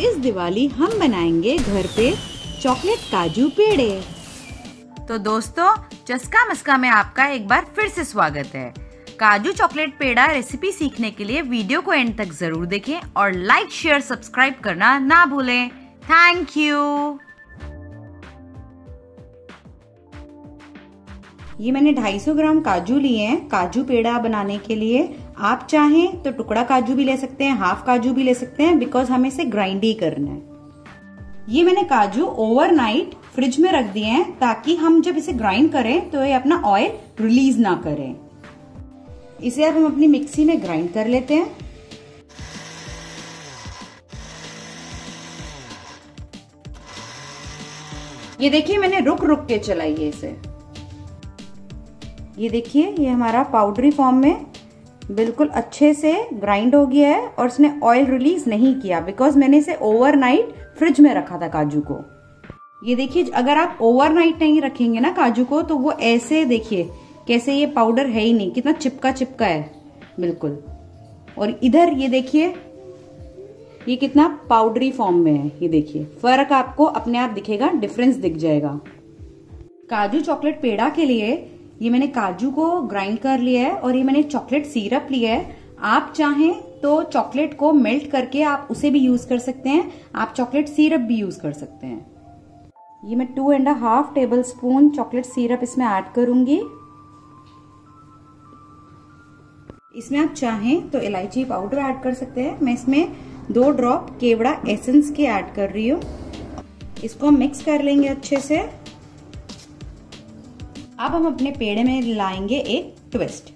इस दिवाली हम बनाएँगे घर पे चॉकलेट काजू पेड़े। तो दोस्तों चस्का मस्का में आपका एक बार फिर से स्वागत है। काजू चॉकलेट पेड़ा रेसिपी सीखने के लिए वीडियो को एंड तक ज़रूर देखें और लाइक, शेयर, सब्सक्राइब करना ना भूलें। Thank you. ये मैंने 250 ग्राम काजू लिए हैं। काजू पेड़ा बनाने के लिए। आप चाहें तो टुकड़ा काजू भी ले सकते हैं, हाफ़ काजू भी ले सकते हैं बिकॉज़ हमें इसे ग्राइंड ही करना है। ये मैंने काजू ओवरनाइट फ्रिज में रख दिए हैं, ताकि हम जब इसे ग्राइंड करें तो ये अपना ऑयल रिलीज़ ना करें। इसे अब हम अपनी मिक्सी में ग्राइंड कर लेते हैं। ये देखिए, मैंने रुक रुक के चलाई है इसे। ये देखिए, ये हमारा पाउडरी फॉर्म में बिल्कुल अच्छे से ग्राइंड हो गया है और इसने ऑयल रिलीज़ नहीं किया बिकॉज़ मैंने इसे ओवरनाइट फ्रिज में रखा था काजू को। ये देखिए, अगर आप ओवरनाइट नहीं रखेंगे ना काजू को तो वो ऐसे देखिए, कैसे ये पाउडर है ही नहीं, कितना चिपका चिपका है, बिल्कुल। और इधर ये देखिए, ये कितना पाउडरी फॉर्म में है, ये देखिए। फ़र्क आपको अपने आप दिखेगा डिफरेंस दिख जाएगा। काजू चॉकलेट पेड़ा के लिए ये मैंने काजू को ग्राइंड कर लिया है और ये मैंने चॉकलेट सिरप लिया है। आप चाहें तो चॉकलेट को मेल्ट करके आप उसे भी यूज़ कर सकते हैं। आप चॉकलेट सिरप भी यूज़ कर सकते हैं। ये मैं two and half tablespoon chocolate syrup इसमें ऐड करूँगी। इसमें आप चाहें तो इलायची पाउडर ऐड कर सकते हैं। मैं इसमें दो ड्रॉप केवड़ा एसेंस के ऐड कर रही हूँ। इसको मिक्स कर लेंगे अच्छे से। अब हम अपने पेड़े में लाएँगे एक ट्विस्ट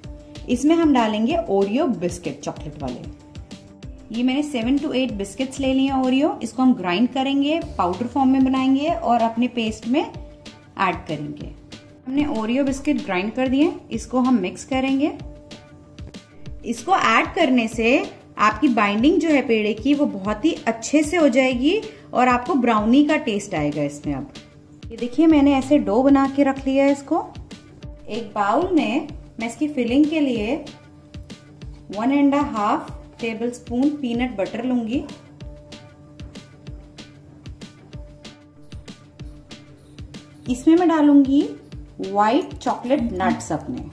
इसमें हम डालेंगे ओरियो बिस्किट चॉकलेट वाले। ये मैंने सेवन टू एट बिस्किट्स ले लिए ओरियो इसको हम ग्राइंड करेंगे पाउडर फॉर्म में बनाएँगे और अपने पेस्ट में ऐड करेंगे। हमने ओरियो बिस्किट ग्राइंड कर दिए। इसको हम मिक्स करेंगे। इसको ऐड करने से आपकी बाइंडिंग जो है पेड़े की, वो बहुत ही अच्छे से हो जाएगी और आपको ब्राउनी का टेस्ट आएगा इसमें अब। ये देखिए, मैंने ऐसे डो बना के रख लिया है इसको। एक बाउल में मैं इसकी फिलिंग के लिए one and half tablespoon peanut butter लूँगी। इसमें मैं डालूँगी व्हाइट चॉकलेट नट्स अपने।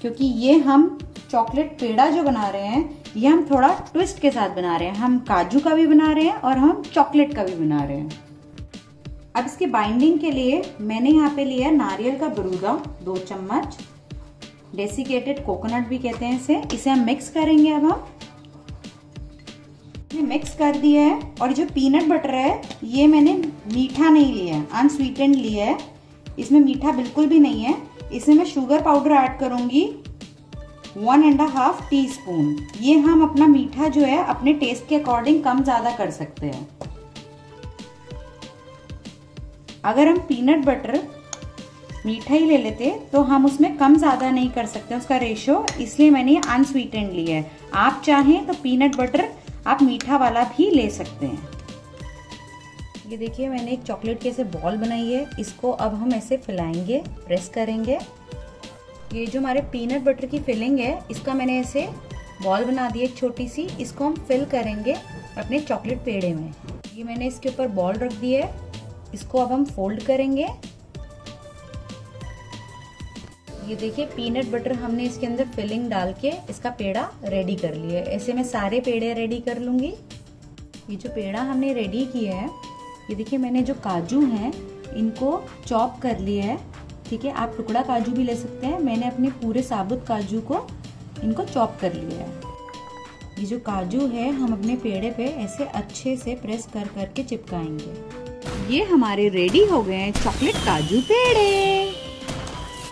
क्योंकि ये हम चॉकलेट पेड़ा जो बना रहे हैं, ये हम थोड़ा ट्विस्ट के साथ बना रहे हैं। हम काजू का भी बना रहे हैं और हम चॉकलेट का भी बना रहे हैं। अब इसके बाइंडिंग के लिए मैंने यहाँ पे लिया नारियल का बरूदा दो चम्मच। डेसिकेटेड कोकोनट भी कहते हैं इसे। इसे हम मिक्स करेंगे अब हम। ये मिक्स कर दिया है और जो पीनट बटर है, ये मैंने मीठा नहीं लिया है अनस्वीटेंड लिया है। इसमें मीठा बिल्कुल भी नहीं है। इसमें मैं शुगर पाउडर ऐड करूँगी। One and half teaspoon ये हम अपना मीठा जो है, अपने टेस्ट के अकॉर्डिंग कम ज़्यादा कर सकते हैं। अगर हम पीनट बटर मीठा ही ले लेते तो हम उसमें कम ज़्यादा नहीं कर सकते, उसका रेशो इसलिए मैंने अनस्वीटेंड लिया है। आप चाहें तो पीनट बटर आप मीठा वाला भी ले सकते हैं। ये देखिए, मैंने एक चॉकलेट की ऐसे बॉल बनाई है। इसको अब हम ऐसे फैलाएँगे प्रेस करेंगे। ये जो हमारे पीनट बटर की फिलिंग है, इसका मैंने ऐसे बॉल बना दी एक छोटी सी। इसको हम फिल करेंगे अपने चॉकलेट पेड़े में। ये मैंने इसके ऊपर बॉल रख दी है। इसको अब हम फोल्ड करेंगे। ये देखिए पीनट बटर हमने इसके अंदर फिलिंग डाल के इसका पेड़ा रेडी कर लिया है। ऐसे मैं सारे पेड़े रेडी कर लूँगी। ये जो पेड़ा हमने रेडी किया है, ये देखिए, मैंने जो काजू हैं, इनको चॉप कर लिया है। ठीक है, आप टुकड़ा काजू भी ले सकते हैं। मैंने अपने पूरे साबुत काजू को इनको चॉप कर लिया है। ये जो काजू है, हम अपने पेड़े पे ऐसे अच्छे से प्रेस कर करके चिपकाएँगे। ये हमारे रेडी हो गए हैं चॉकलेट काजू पेड़े।